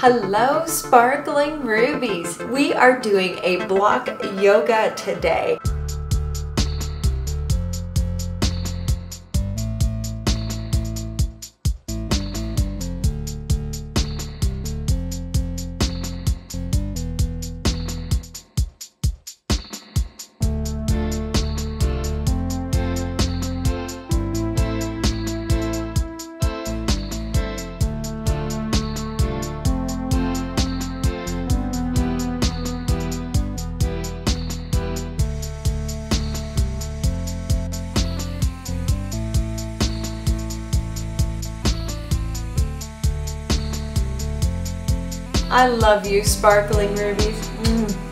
Hello, sparkling rubies. We are doing a block yoga today. I love you, sparkling rubies. Mm.